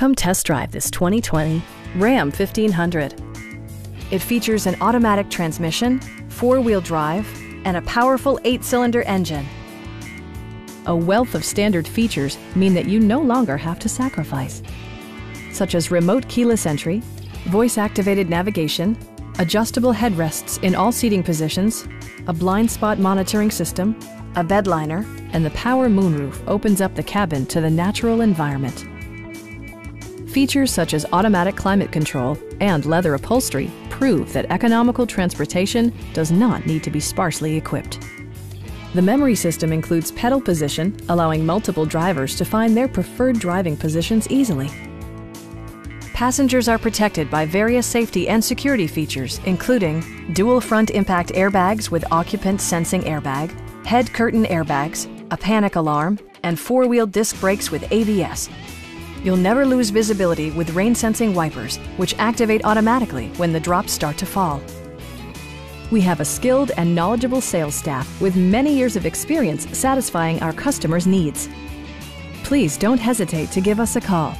Come test drive this 2020 Ram 1500. It features an automatic transmission, four-wheel drive, and a powerful eight-cylinder engine. A wealth of standard features mean that you no longer have to sacrifice, such as remote keyless entry, voice-activated navigation, adjustable headrests in all seating positions, a blind spot monitoring system, a bed liner, and the power moonroof opens up the cabin to the natural environment. Features such as automatic climate control and leather upholstery prove that economical transportation does not need to be sparsely equipped. The memory system includes pedal position, allowing multiple drivers to find their preferred driving positions easily. Passengers are protected by various safety and security features, including dual front impact airbags with occupant sensing airbag, head curtain airbags, a panic alarm, and four-wheel disc brakes with ABS, You'll never lose visibility with rain sensing wipers, which activate automatically when the drops start to fall. We have a skilled and knowledgeable sales staff with many years of experience satisfying our customers' needs. Please don't hesitate to give us a call